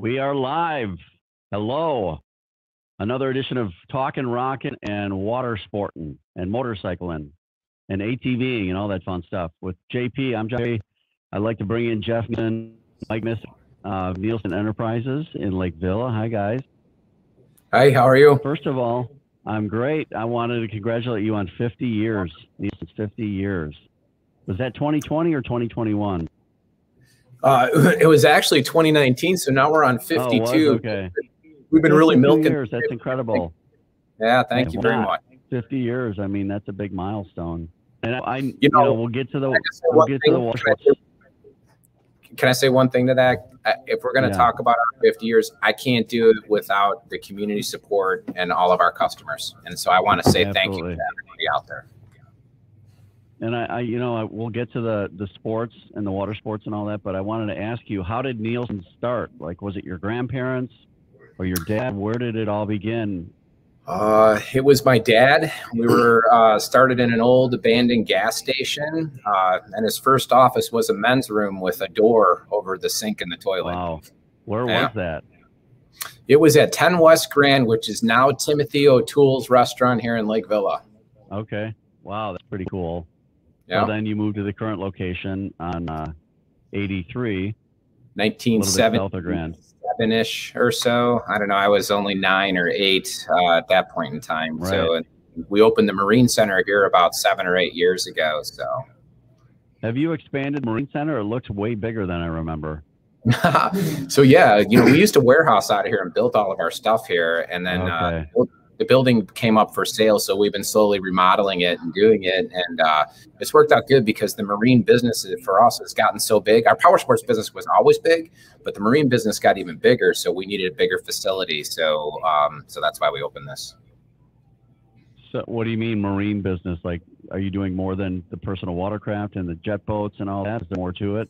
We are live. Hello. Another edition of Talking Rockin' and Water Sporting and Motorcycling and ATVing and all that fun stuff. With JP, I'm Jerry. I'd like to bring in Jeff and Mike Miss, uh, Nielsen Enterprises in Lake Villa. Hi, guys. Hi, how are you? First of all, I'm great. I wanted to congratulate you on 50 years. Nielsen's 50 years. Was that 2020 or 2021? Uh, it was actually 2019, so now we're on 52. Oh, okay. We've been really milking. Years. That's incredible. Yeah, thank you very much. 50 years. I mean, that's a big milestone. And I, you, you know, know, we'll get to the we'll get to the water. Can I say one thing to that? If we're going to yeah. talk about our 50 years, I can't do it without the community support and all of our customers. And so I want to say Absolutely. thank you to everybody out there. And I, I, you know, I, we'll get to the the sports and the water sports and all that, but I wanted to ask you, how did Nielsen start? Like, was it your grandparents or your dad? Where did it all begin? Uh, it was my dad. We were uh, started in an old abandoned gas station, uh, and his first office was a men's room with a door over the sink and the toilet. Wow, where yeah. was that? It was at 10 West Grand, which is now Timothy O'Toole's restaurant here in Lake Villa. Okay, wow, that's pretty cool. Yeah. So then you moved to the current location on uh, 83. 1977 ish or so. I don't know. I was only nine or eight uh, at that point in time. Right. So we opened the Marine Center here about seven or eight years ago. So have you expanded Marine Center? It looks way bigger than I remember. so yeah, you know, we used to warehouse out of here and built all of our stuff here, and then uh, okay. uh, the building came up for sale, so we've been slowly remodeling it and doing it, and uh, it's worked out good because the marine business for us has gotten so big. Our power sports business was always big, but the marine business got even bigger, so we needed a bigger facility. So, um, so that's why we opened this. So, what do you mean marine business? Like, are you doing more than the personal watercraft and the jet boats and all that? Is there more to it?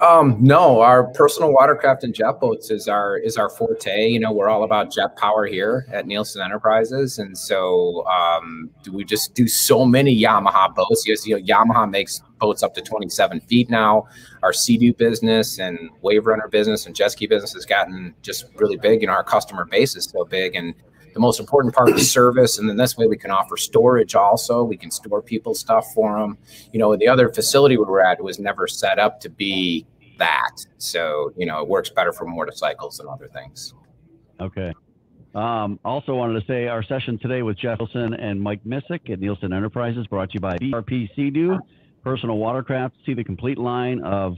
Um, no, our personal watercraft and jet boats is our is our forte. You know, we're all about jet power here at Nielsen Enterprises, and so um, we just do so many Yamaha boats. You know, Yamaha makes boats up to 27 feet now. Our Sea-Doo business and Wave Runner business and jet ski business has gotten just really big. You know, our customer base is so big, and the most important part is service. And then this way we can offer storage also. We can store people's stuff for them. You know, the other facility we were at was never set up to be that. So, you know, it works better for motorcycles and other things. Okay. Um, also wanted to say our session today with Jeff Nielsen and Mike Missick at Nielsen Enterprises brought to you by BRP Sea-Doo Personal Watercraft. See the complete line of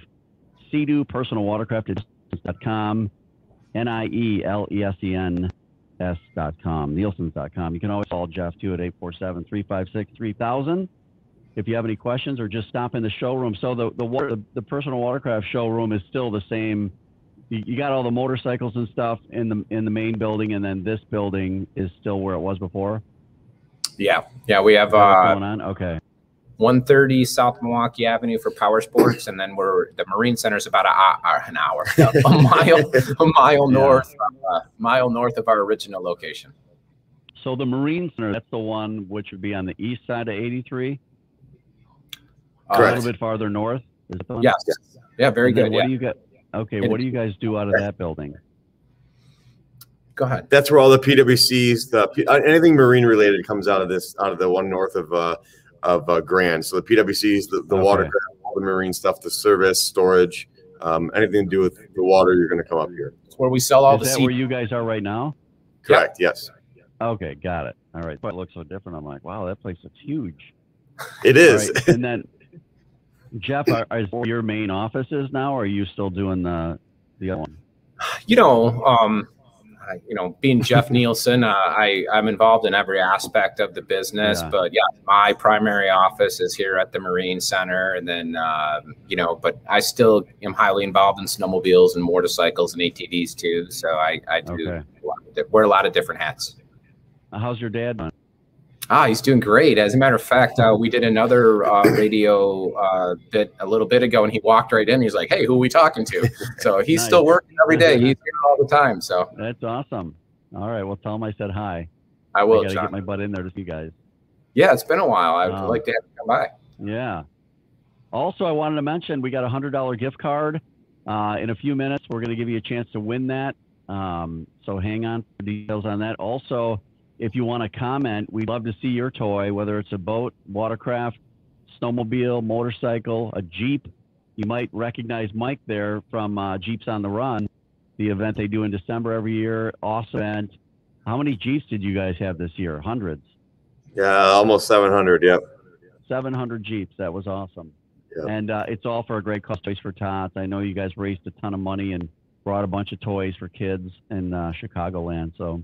Sea-Doo Personal Watercraft.com, N-I-E-L-E-S-E-N s.com, nielsens.com. You can always call Jeff too at 847 356 3000 if you have any questions or just stop in the showroom. So the the, water, the, the personal watercraft showroom is still the same. You, you, got all the motorcycles and stuff in the in the main building, and then this building is still where it was before. Yeah, yeah, we have uh, going on. Okay. 130 South Milwaukee Avenue for power sports, and then we're the Marine Center is about a, an hour, a mile, a mile yeah. north, uh, mile north of our original location. So the Marine Center, that's the one which would be on the east side of 83. A little bit farther north. Yes. Yeah. Very good. What yeah. do you got? Okay. And what do you guys do out of that building? Go ahead. That's where all the PWCs, the uh, anything marine related, comes out of this, out of the one north of uh, of uh, Grand. So the PWCs, the, the okay. watercraft, all the marine stuff, the service, storage, um, anything to do with the water, you're going to come up here. It's where we sell all Is the. Is that where you guys are right now? Correct. Yep. Yes. Okay, got it. All right. But it looks so different. I'm like, wow, that place looks huge. It is. Right. and then, Jeff, are, are your main offices now, or are you still doing the the other one? You know, um, you know, being Jeff Nielsen, uh, I I'm involved in every aspect of the business. Yeah. But yeah, my primary office is here at the Marine Center, and then uh, you know, but I still am highly involved in snowmobiles and motorcycles and ATVs too. So I I do okay. a wear a lot of different hats. How's your dad? Ah, he's doing great. As a matter of fact, uh, we did another uh, radio uh, bit a little bit ago, and he walked right in. He's like, "Hey, who are we talking to?" So he's nice. still working every day. He's here all the time. So that's awesome. All right, well, tell him I said hi. I will. I gotta get my butt in there to see you guys. Yeah, it's been a while. I'd um, like to have you come by. Yeah. Also, I wanted to mention we got a hundred dollar gift card Uh, in a few minutes, we're going to give you a chance to win that. Um, so hang on for details on that. Also, if you want to comment, we'd love to see your toy, whether it's a boat, watercraft, snowmobile, motorcycle, a Jeep. You might recognize Mike there from uh, Jeeps on the Run, the event they do in December every year. Awesome event. How many Jeeps did you guys have this year? Hundreds. Yeah, almost 700. Yep. 700 Jeeps. That was awesome. Yep. And uh, it's all for a great cause, Toys for Tots. I know you guys raised a ton of money and brought a bunch of toys for kids in uh, Chicagoland. So,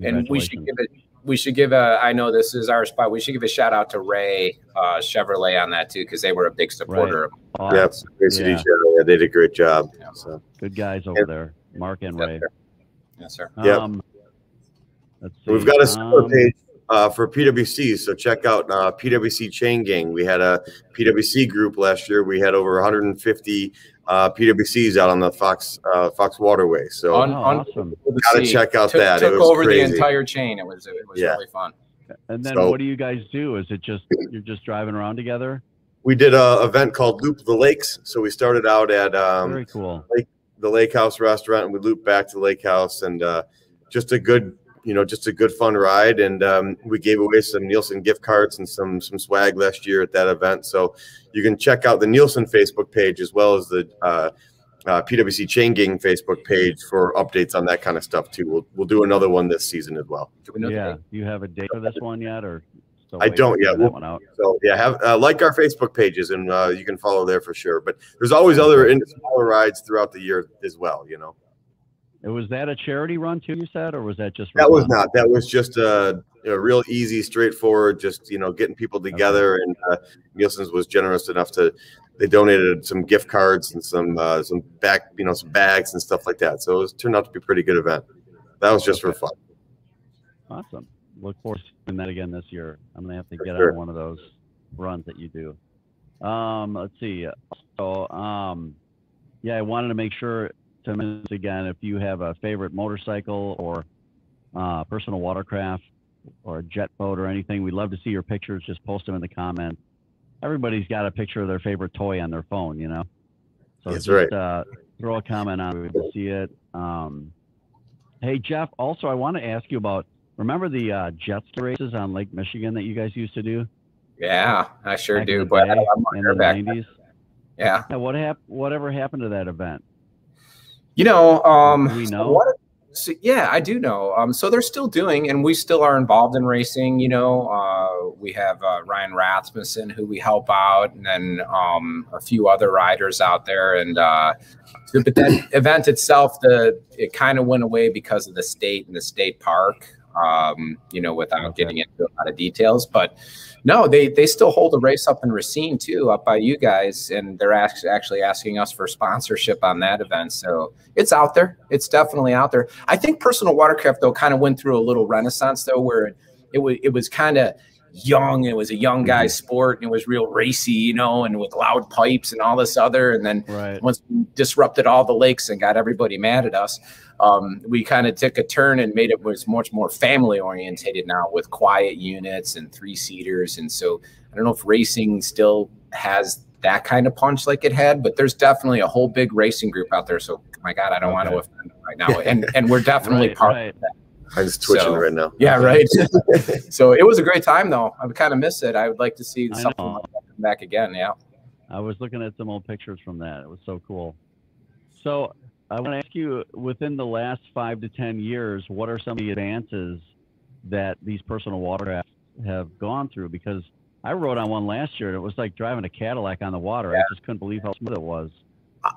and we should give it. We should give a. I know this is our spot. We should give a shout out to Ray uh, Chevrolet on that too, because they were a big supporter. Right. Yep. Awesome. Yeah. yeah, they did a great job. So. Good guys over there, Mark and Ray. Yes, sir. Yep. Um, let's. We've got a separate Um, page uh, for PWC, so check out uh, PWC Chain Gang. We had a PWC group last year. We had over 150 uh, PWCs out on the Fox uh, Fox Waterway. So On- Oh, on- awesome. gotta check out took, that. Took it was over crazy. the entire chain. It was it was Yeah. really fun. And then So- what do you guys do? Is it just you're just driving around together? we did a event called Loop the Lakes. So we started out at um, Very cool. the Lake House restaurant and we looped back to the Lake House and uh, just a good, you know, just a good fun ride. And um, we gave away some Nielsen gift cards and some some swag last year at that event. So you can check out the Nielsen Facebook page as well as the uh, uh, PWC Chain Gang Facebook page for updates on that kind of stuff too. We'll we'll do another one this season as well. Do we know Yeah. Do you have a date for this one yet, or? I don't yet. We'll- one out. So yeah, have uh, like our Facebook pages and uh, you can follow there for sure. But there's always other in- smaller rides throughout the year as well. You know. It Was that a charity run too? You said, or was that just? That was not. That was just a, a real easy, straightforward. Just you know, getting people together. And uh, Nielsen's was generous enough to. They donated some gift cards and some uh, some back, you know, some bags and stuff like that. So it was, turned out to be a pretty good event. That was just for fun. Awesome. Look forward to doing that again this year. I'm gonna have to get sure. on one of those runs that you do. Um, let's see. So, um, yeah, I wanted to make sure to mention again if you have a favorite motorcycle or uh, personal watercraft or a jet boat or anything, we'd love to see your pictures. Just post them in the comments. Everybody's got a picture of their favorite toy on their phone, you know. So That's just right. uh, throw a comment on it to see it. Um, hey Jeff, also I want to ask you about Remember the uh, jet ski races on Lake Michigan that you guys used to do? Yeah, I sure do. But I had a day, lot more in the back 90s? Yeah. Yeah, what hap- Whatever happened to that event? You know, um, we know? what- so, yeah, I do know. Um, so they're still doing, and we still are involved in racing. You know, uh, we have uh, Ryan Rasmussen who we help out, and then um, a few other riders out there. And uh, but that event itself, the it kind of went away because of the state and the state park. Um, you know, without Okay. getting into a lot of details, but no, they they still hold a race up in Racine too, up by you guys, and they're act- actually asking us for sponsorship on that event. So it's out there. It's definitely out there. I think personal watercraft though kind of went through a little renaissance though, where it, it was it was kind of young. It was a young guy's sport, and it was real racy, you know, and with loud pipes and all this other. And then Right. once we disrupted all the lakes and got everybody mad at us, um, we kind of took a turn and made it was much more family orientated now with quiet units and three seaters. And so I don't know if racing still has that kind of punch like it had, but there's definitely a whole big racing group out there. So my God, I don't want to offend them right now. And and we're definitely Right, part right. of that. I'm just twitching So- right now. Yeah, right. so it was a great time though. I kind of miss it. I would like to see I something know. like that come back again. Yeah. I was looking at some old pictures from that. It was so cool. So I want to ask you, within the last five to ten years, what are some of the advances that these personal watercraft have gone through? Because I rode on one last year, and it was like driving a Cadillac on the water. I just couldn't believe how smooth it was.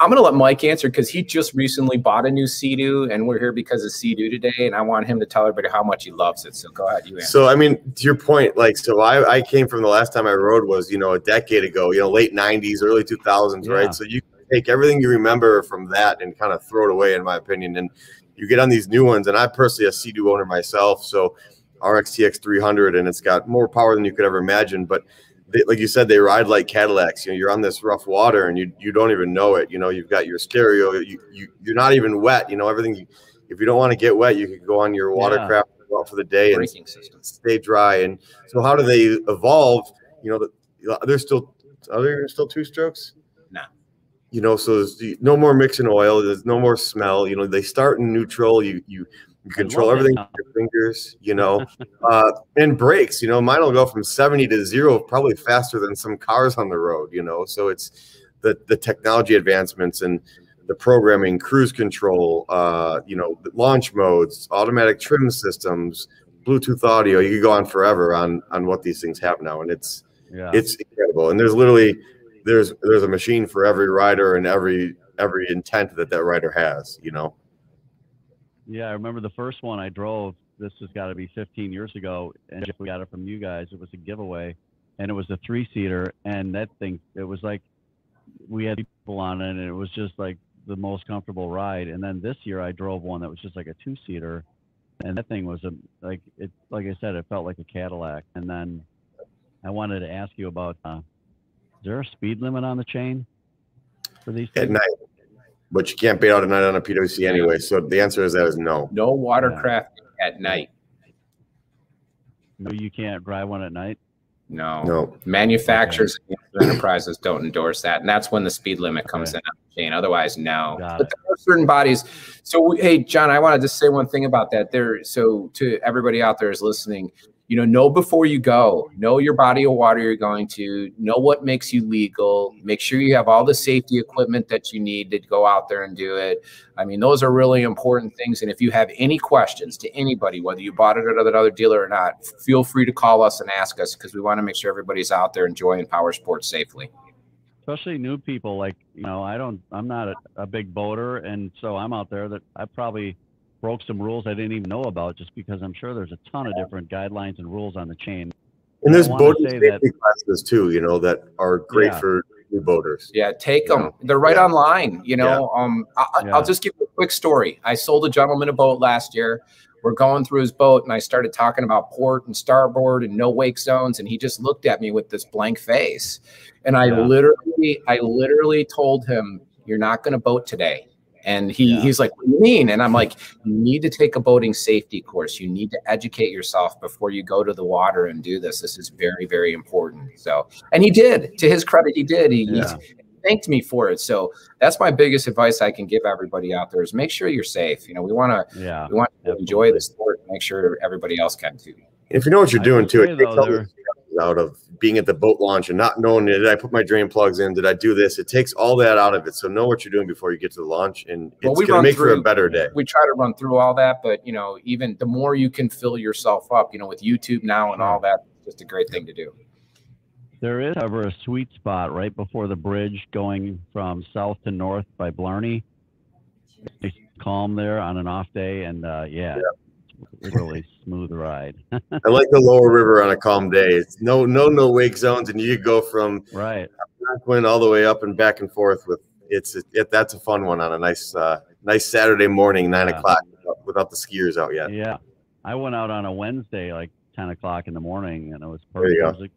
I'm going to let Mike answer because he just recently bought a new Sea-Doo, and we're here because of Sea-Doo today, and I want him to tell everybody how much he loves it. So go ahead, you answer. So I mean, to your point, like, so I, I came from the last time I rode was you know a decade ago, you know, late '90s, early 2000s, Yeah. right? So you can take everything you remember from that and kind of throw it away, in my opinion. And you get on these new ones, and I'm personally a Sea-Doo owner myself, so RXTX 300, and it's got more power than you could ever imagine, but they, like you said, they ride like Cadillacs. You know, you're on this rough water and you you don't even know it. You know, you've got your stereo. You you you're not even wet. You know, everything. You, if you don't want to get wet, you can go on your watercraft out for the day and system. stay dry. And so, how do they evolve? You know, the, there's still are there still two strokes? You know, so there's no more mixing oil. There's no more smell. You know, they start in neutral. You you, you control everything with your fingers. You know, uh, and brakes. You know, mine will go from seventy to zero probably faster than some cars on the road. You know, so it's the the technology advancements and the programming, cruise control. Uh, you know, launch modes, automatic trim systems, Bluetooth audio. You could go on forever on on what these things have now, and it's yeah. it's incredible. And there's literally there's there's a machine for every rider and every every intent that that rider has. You know. Yeah, I remember the first one I drove. This has got to be 15 years ago, and if we got it from you guys, it was a giveaway, and it was a three seater, and that thing it was like we had people on it, and it was just like the most comfortable ride. And then this year I drove one that was just like a two seater, and that thing was a like it like I said, it felt like a Cadillac. And then I wanted to ask you about uh, is there a speed limit on the chain for these? At night, but you can't bait out at night on a PWC anyway. So the answer is that is no. No watercraft yeah. at night. No, you can't drive one at night. No, no. Manufacturers okay. enterprises don't endorse that, and that's when the speed limit comes okay. in on the chain. Otherwise, no. Got but there are certain bodies. So, hey, John, I want to just say one thing about that. There, so to everybody out there is listening, you know know before you go. Know your body of water you're going to. Know what makes you legal. Make sure you have all the safety equipment that you need to go out there and do it. I mean those are really important things and if you have any questions to anybody whether you bought it at another dealer or not feel free to call us and ask us because we want to make sure everybody's out there enjoying power sports safely. Especially new people like you know i don't i'm not a, a big boater and so i'm out there that i probably broke some rules I didn't even know about just because I'm sure there's a ton of different guidelines and rules on the chain. And there's boating safety that, classes too, you know, that are great yeah. for new boaters. Yeah, take them. They're right yeah. online. You know, yeah. um, I, will just give you a quick story. I sold a gentleman a boat last year. We're going through his boat, and I started talking about port and starboard and no wake zones, and he just looked at me with this blank face. And I literally, I literally told him, "You're not going to boat today." And he, yeah. he's like, What do you mean? And I'm like, You need to take a boating safety course. You need to educate yourself before you go to the water and do this. This is very, very important. So, and he did. To his credit, he did. He, yeah. he thanked me for it. So that's my biggest advice I can give everybody out there is make sure you're safe. You know, we want to yeah, we want to enjoy the sport, make sure everybody else can too. If you know what you're doing too, it takes though, out of being at the boat launch and not knowing did I put my drain plugs in? Did I do this? It takes all that out of it. So know what you're doing before you get to the launch, and well, it's going to make through, for a better day. We try to run through all that, but you know, even the more you can fill yourself up, you know, with YouTube now and all that, it's just a great thing to do. There is, however, a sweet spot right before the bridge going from south to north by Blarney. It's calm there on an off day, and uh, yeah, yeah really smooth ride. I like the lower river on a calm day. It's no no no wake zones, and you go from right wind all the way up and back and forth with it's it, that's a fun one on a nice uh, nice Saturday morning, nine yeah. o'clock without, without, the skiers out yet. Yeah, I went out on a Wednesday like ten o'clock in the morning, and it was perfect. There you go.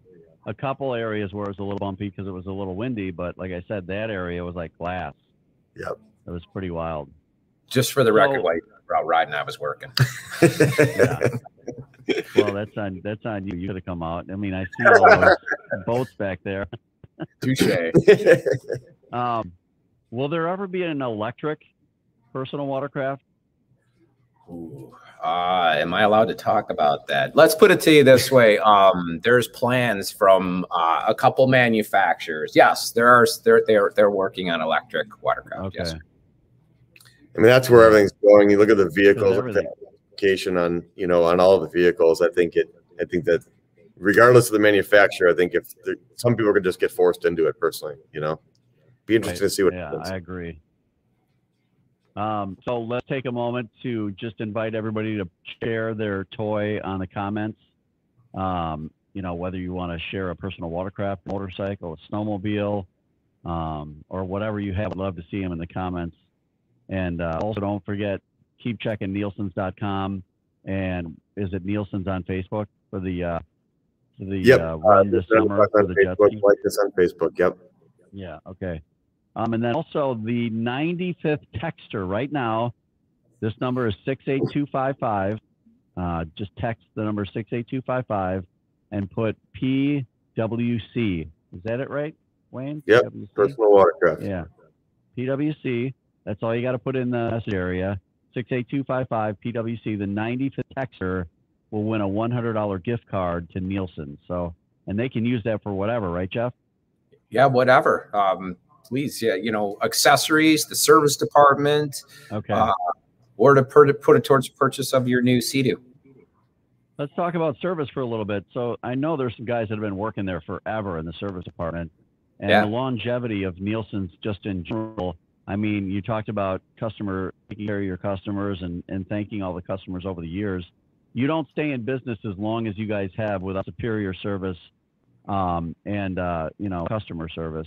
A, a couple areas where it was a little bumpy because it was a little windy, but like I said, that area was like glass. Yep, it was pretty wild. Just for the so, record, out riding, I was working. yeah. Well, that's on that's on you. You got have come out. I mean, I see all those boats back there. Touche. um, will there ever be an electric personal watercraft? Ooh, uh, am I allowed to talk about that? Let's put it to you this way: um, there's plans from uh, a couple manufacturers. Yes, there are. They're they're they're working on electric watercraft. Okay. Yes. I mean, that's where everything's going. You look at the vehicles, application on you know on all the vehicles. I think it. I think that regardless of the manufacturer, I think if some people could just get forced into it personally, you know, be interesting right. to see what. Yeah, happens. I agree. Um, so let's take a moment to just invite everybody to share their toy on the comments. Um, you know, whether you want to share a personal watercraft, motorcycle, a snowmobile, um, or whatever you have. I'd love to see them in the comments. And uh, also, don't forget, keep checking Nielsen's.com. And is it Nielsen's on Facebook for the uh, for the yep. uh, run this summer for the Facebook, Like this on Facebook. Yep. Yeah. Okay. Um, and then also the 95th texter right now. This number is 68255. Uh, just text the number 68255 and put PWC. Is that it right, Wayne? Yep. PWC? Personal watercraft. Yeah. PWC. That's all you got to put in the message area. 68255 PWC. The 95th texter will win a $100 gift card to Nielsen. So, and they can use that for whatever, right, Jeff? Yeah, whatever. Um, please, yeah, you know, accessories, the service department. Okay. Uh, or to put it, put it towards purchase of your new Sea-Doo. Let's talk about service for a little bit. So I know there's some guys that have been working there forever in the service department, and Yeah. the longevity of Nielsen's just in general. I mean, you talked about customer taking care of your customers and, and thanking all the customers over the years. You don't stay in business as long as you guys have without superior service um, and uh, you know customer service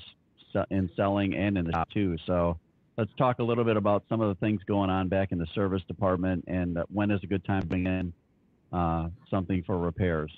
in selling and in the shop too. So let's talk a little bit about some of the things going on back in the service department and uh, when is a good time to bring in uh, something for repairs.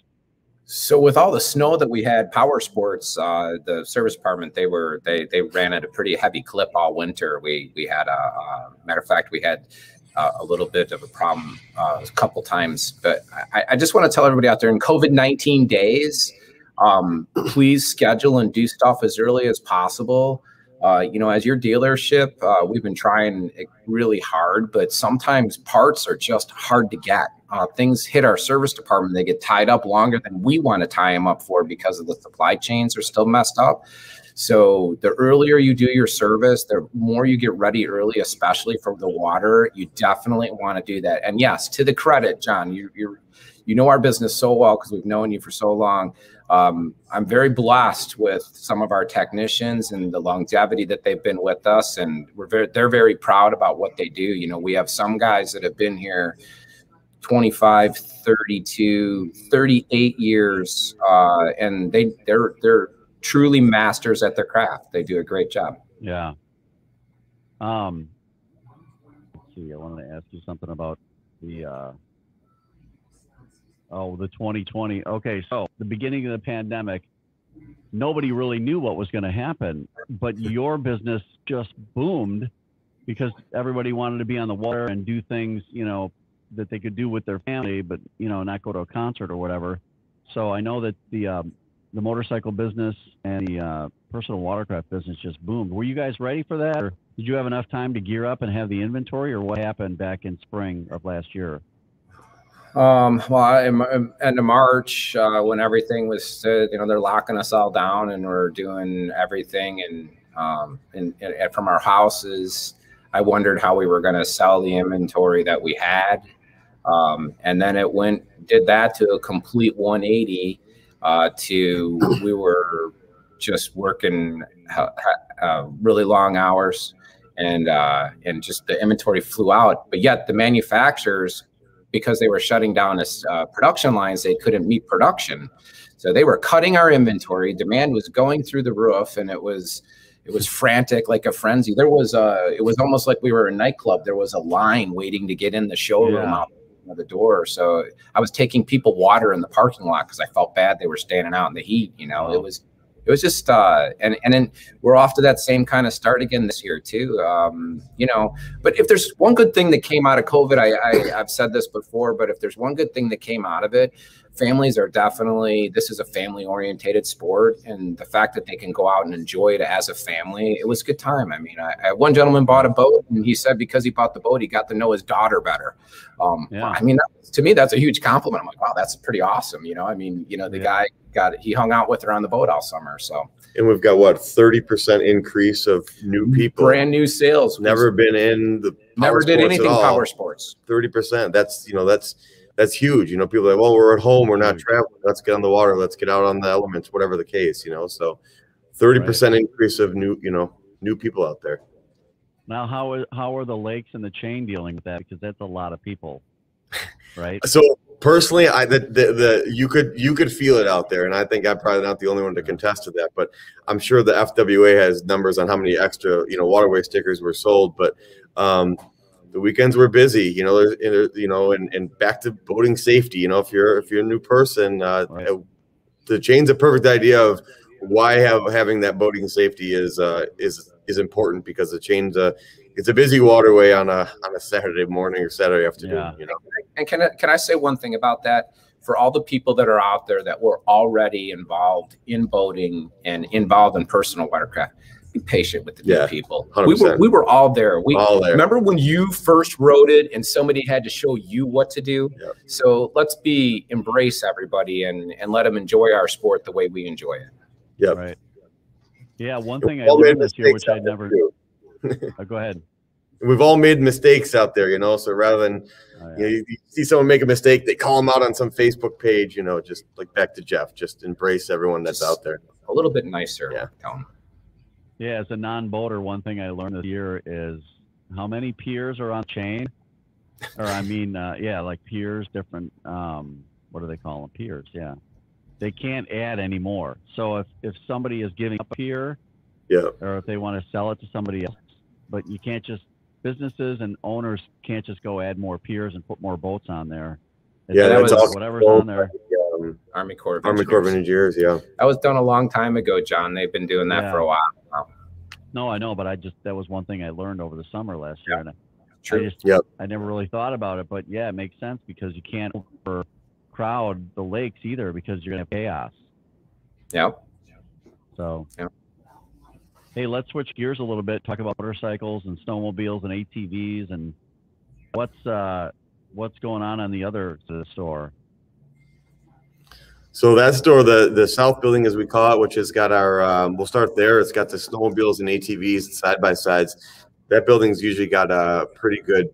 So with all the snow that we had, Power Sports, uh, the service department, they were they they ran at a pretty heavy clip all winter. We we had a, a matter of fact we had uh, a little bit of a problem uh, a couple times. But I, I just want to tell everybody out there in COVID nineteen days, um, please schedule and do stuff as early as possible. Uh, you know, as your dealership, uh, we've been trying really hard, but sometimes parts are just hard to get. Uh, things hit our service department, they get tied up longer than we want to tie them up for because of the supply chains are still messed up. So the earlier you do your service, the more you get ready early, especially for the water. You definitely want to do that. And yes, to the credit, John, you you you know our business so well because we've known you for so long. Um, I'm very blessed with some of our technicians and the longevity that they've been with us, and we're very they're very proud about what they do. You know, we have some guys that have been here 25, 32, 38 years, uh, and they they're they're truly masters at their craft. They do a great job. Yeah. Um, let's see. I wanted to ask you something about the uh, oh the 2020. Okay, so the beginning of the pandemic, nobody really knew what was going to happen, but your business just boomed because everybody wanted to be on the water and do things, you know, that they could do with their family, but you know, not go to a concert or whatever. So I know that the um, the motorcycle business and the uh, personal watercraft business just boomed. Were you guys ready for that, or did you have enough time to gear up and have the inventory, or what happened back in spring of last year? Um, well, in, in end of March, uh, when everything was, uh, you know, they're locking us all down and we're doing everything and, um, and, and from our houses, I wondered how we were going to sell the inventory that we had. Um, and then it went, did that to a complete 180, uh, to we were just working uh, really long hours and, uh, and just the inventory flew out. But yet the manufacturers, because they were shutting down uh, production lines, they couldn't meet production. So they were cutting our inventory. Demand was going through the roof, and it was it was frantic like a frenzy. There was a it was almost like we were a nightclub. There was a line waiting to get in the showroom Yeah. out the door. So I was taking people water in the parking lot because I felt bad they were standing out in the heat. You know, Wow. it was it was just uh and and then we're off to that same kind of start again this year too um you know but if there's one good thing that came out of covid I, I i've said this before but if there's one good thing that came out of it families are definitely this is a family orientated sport and the fact that they can go out and enjoy it as a family it was a good time i mean I, I one gentleman bought a boat and he said because he bought the boat he got to know his daughter better um Yeah. i mean that, to me that's a huge compliment i'm like wow that's pretty awesome you know i mean you know the Yeah. guy got he hung out with her on the boat all summer so And we've got what thirty percent increase of new people. brand new sales never been in the never did anything power sports Thirty percent. That's you know that's that's huge. You know, people are like, well, we're at home, we're not traveling. Let's get on the water. Let's get out on the elements, whatever the case. You know, so thirty percent increase of new you know new people out there. Now, how are, how are the lakes and the chain dealing with that? Because that's a lot of people, right? So personally, I the, the the you could you could feel it out there, and I think I'm probably not the only one to contest to that. But I'm sure the FWA has numbers on how many extra you know waterway stickers were sold. But um, the weekends were busy, you know. There's there's, you know, and and back to boating safety. You know, if you're if you're a new person, uh, Right. uh, the chain's a perfect idea of why have having that boating safety is uh, is is important because the chain's a it's a busy waterway on a on a Saturday morning or Saturday afternoon. Yeah. You know. And can I, can I say one thing about that? For all the people that are out there that were already involved in boating and involved in personal watercraft, be patient with the Yeah, new people. We were 100%. we were all there. We All there. remember when you first wrote it and somebody had to show you what to do. Yep. So let's be embrace everybody and and let them enjoy our sport the way we enjoy it. Yeah. Right. Yeah, one thing I All made learned this year, which I never. too. Oh, go ahead. We've all made mistakes out there, you know. So rather than Oh, you, know, you, you see someone make a mistake, they call them out on some Facebook page, you know. Just like back to Jeff, just embrace everyone that's Just- out there. A little bit nicer. Yeah. Tell 'em. Yeah, as a non-boater, one thing I learned this year is how many piers are on chain, or I mean, uh, yeah, like piers, different. Um, what do they call them? Piers. Yeah, they can't add any more. So if if somebody is giving up a pier, Yeah. or if they want to sell it to somebody else, but you can't just businesses and owners can't just go add more piers and put more boats on there. It's Yeah, that was all whatever's on there. Um, Army Corps of Army Corps of Engineers. Engineers, yeah. That was done a long time ago, John. They've been doing that Yeah. for a while. No, I know, but I just that was one thing I learned over the summer last year, and I, I just Yep. I never really thought about it, but yeah, it makes sense because you can't overcrowd the lakes either because you're gonna have chaos. Yeah. So, Yep. hey, let's switch gears a little bit. Talk about motorcycles and snowmobiles and ATVs and what's uh what's going on on the other the store. So that store, the the south building as we call it, which has got our, um, we'll start there. It's got the snowmobiles and ATVs side by sides. That building's usually got a pretty good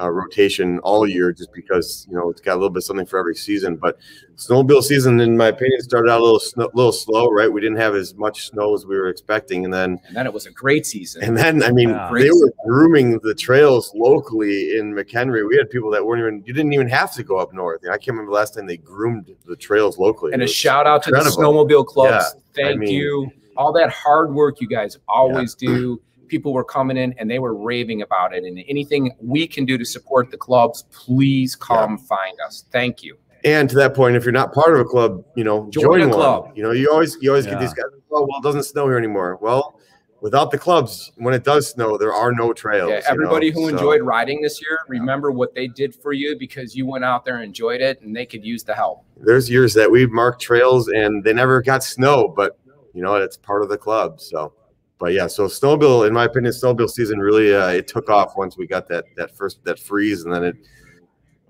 uh, rotation all year, just because you know it's got a little bit something for every season. But snowmobile season, in my opinion, started out a little snow, little slow. Right, we didn't have as much snow as we were expecting, and then And then it was a great season. and then I mean Yeah. they were grooming the trails locally in McHenry. We had people that weren't even you didn't even have to go up north. I can't remember the last time they groomed the trails locally. and a shout out to the snowmobile clubs. Yeah, I Thank mean- you. All that hard work you guys always do. People were coming in and they were raving about it. And anything we can do to support the clubs, please come find us. Thank you. And to that point, if you're not part of a club, you know, Join join, a one. club. You know, you always you always Yeah. get these guys. Oh, well, it doesn't snow here anymore. Well, without the clubs, when it does snow, there are no trails. Yeah, you everybody know, who so- enjoyed riding this year, remember what they did for you because you went out there and enjoyed it and they could use the help. there's years that we've marked trails and they never got snow, but you know, it's part of the club. So, but yeah, so snowmobile, in my opinion, snowmobile season really uh, it took off once we got that that first that freeze, and then it.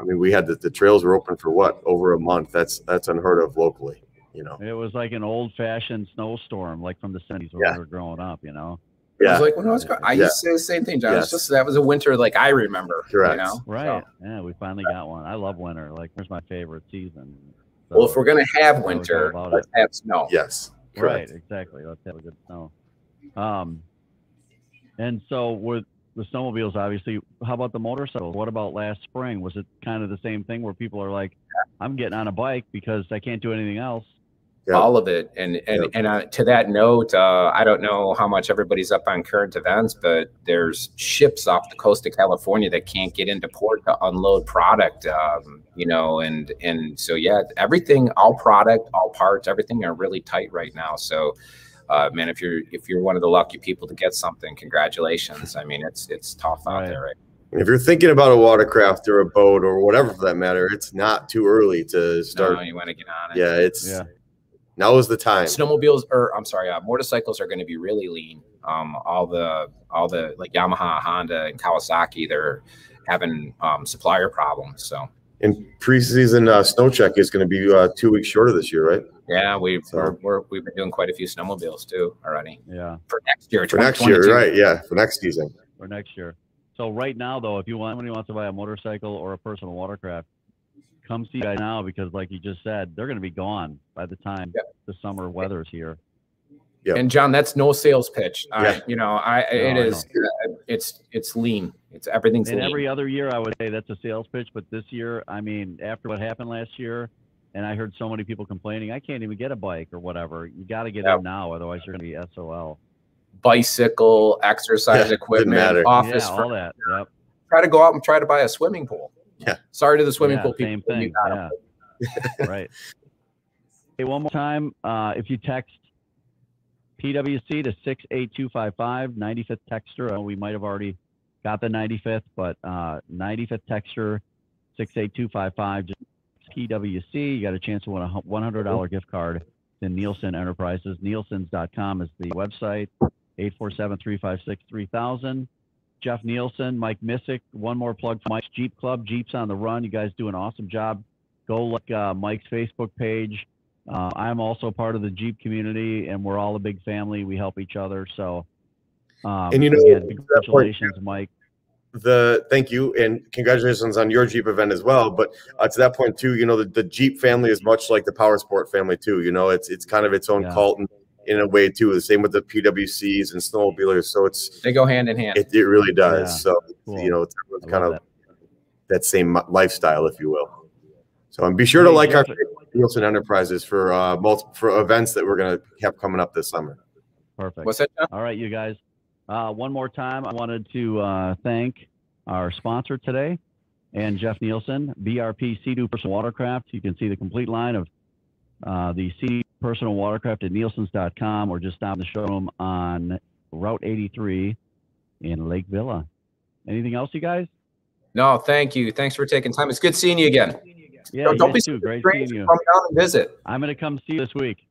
I mean, we had the, the trails were open for what over a month. That's that's unheard of locally. You know. It was like an old-fashioned snowstorm, like from the '70s when Yeah. we were growing up. You know, I Yeah. was like, when I was growing, I Yeah. used to say the same thing, John. It's just that was a winter like I remember. Correct. You know? right? So, Yeah, we finally got one. I love winter. Like, where's my favorite season? well, if we're gonna have winter, let's have snow. Yes. Right, exactly. Let's have a good snow. Um, and so with the snowmobiles, obviously, how about the motorcycles? What about last spring? Was it kind of the same thing where people are like, I'm getting on a bike because I can't do anything else? Yeah. all of it. And and Yep. and uh, to that note, uh, I don't know how much everybody's up on current events, but there's ships off the coast of California that can't get into port to unload product. Um, you know, and and so yeah, everything, all product, all parts, everything are really tight right now. So. Uh, man, if you're if you're one of the lucky people to get something, congratulations. I mean, it's it's tough out Right. there, right? If you're thinking about a watercraft or a boat or whatever for that matter, it's not too early to start. No, you want to get on it. yeah, it's Yeah. now is the time. snowmobiles or I'm sorry, uh, motorcycles are going to be really lean. Um, all the all the like Yamaha, Honda, and Kawasaki, they're having um, supplier problems. So And preseason uh, snow check is going to be uh, two weeks shorter this year, right? Yeah, we So- we're, we're we've been doing quite a few snowmobiles too already Yeah, for next year. For next year, right? Yeah, for next season. for next year. So right now, though, if you want somebody wants to buy a motorcycle or a personal watercraft, come see you guys now because, like you just said, they're going to be gone by the time Yep. the summer weather is here. Yep. And John, that's no sales pitch. I, Yeah. you know, I it No, I uh, it's it's lean. It's everything's And lean. every other year, I would say that's a sales pitch, but this year, I mean, after what happened last year, and I heard so many people complaining, I can't even get a bike or whatever. You got to get Yep. in now, otherwise you're going to be SOL. Bicycle, exercise Yeah, equipment, office. yeah, for- all that. Yep. try to go out and try to buy a swimming pool. Yeah. Sorry to the swimming yeah, pool people. same thing. Yeah. right. Hey, one more time. Uh, if you text PWC to 68255, 95th texture. I we might have already got the 95th, but uh, 95th texture 68255. Just PWC. You got a chance to win a $100 gift card to Nielsen Enterprises. Nielsen's.com is the website. 847 356 3000. Jeff Nielsen, Mike Missick. One more plug for Mike's Jeep Club. Jeeps on the Run. You guys do an awesome job. Go like uh, Mike's Facebook page. Uh, I'm also part of the Jeep community, and we're all a big family. We help each other. So, um, And you know, again, that point, congratulations, Mike. The thank you and congratulations on your Jeep event as well. But uh, to that point too, you know, the, the Jeep family is much like the Power Sport family too. You know, it's it's kind of its own Yeah. cult in, in a way too. The same with the PWCs and snowmobilers. So it's They go hand in hand. it, it really does. Yeah. So Cool. you know, it's I kind of that. same lifestyle, if you will. So and be sure to Hey, like our Jeff- Nielsen Enterprises for uh multiple for events that we're gonna have coming up this summer. Perfect. What's that? John? All right, you guys. Uh, one more time, I wanted to uh, thank our sponsor today and Jeff Nielsen, BRP Sea-Doo Personal Watercraft. You can see the complete line of uh, the Sea Personal Watercraft at nielsen's.com or just stop in the showroom on Route 83 in Lake Villa. Anything else, you guys? No, thank you. Thanks for taking time. It's good seeing you again. Yeah, Don't, you don't be too. Great seeing you. Come down and visit. I'm going to come see you this week.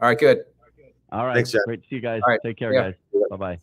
All right, good. All right. Thanks, Jeff. Great to see you guys. All right. Take care, Yeah. guys. Bye-bye.